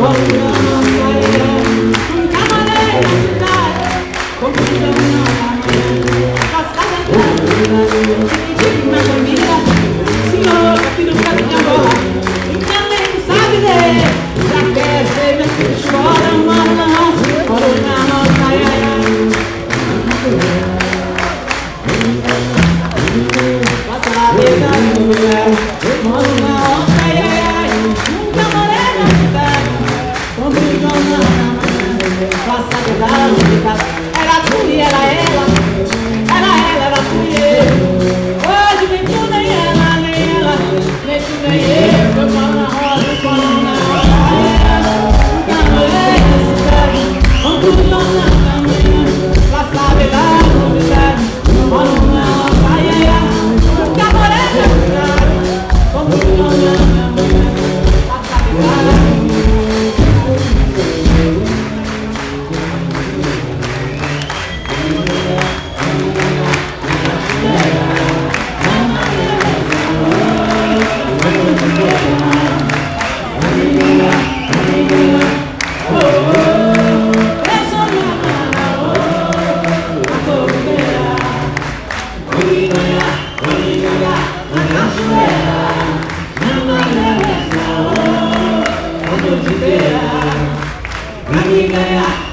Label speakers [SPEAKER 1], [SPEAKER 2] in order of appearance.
[SPEAKER 1] Thank you. caridade Era tu e era ela Era ela, era tu e eu Hoje nem tu, nem ela, nem ela Nem tu, nem eu Foi pão na roda, pão a roda. Nunca mais se pega Yeah.